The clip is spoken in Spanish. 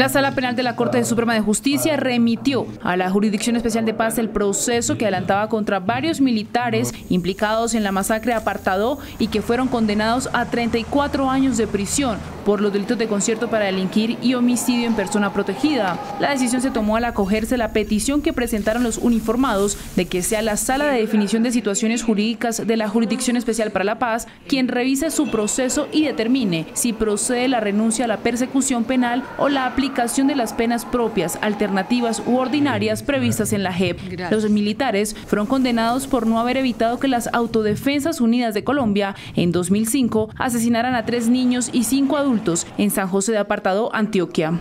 La Sala Penal de la Corte Suprema de Justicia remitió a la Jurisdicción Especial de Paz el proceso que adelantaba contra varios militares implicados en la masacre de Apartado y que fueron condenados a 34 años de prisión por los delitos de concierto para delinquir y homicidio en persona protegida. La decisión se tomó al acogerse la petición que presentaron los uniformados de que sea la Sala de Definición de Situaciones Jurídicas de la Jurisdicción Especial para la Paz quien revise su proceso y determine si procede la renuncia a la persecución penal o la aplicación de las penas propias, alternativas u ordinarias previstas en la JEP. Los militares fueron condenados por no haber evitado que las Autodefensas Unidas de Colombia en 2005 asesinaran a tres niños y cinco en San José de Apartado, Antioquia.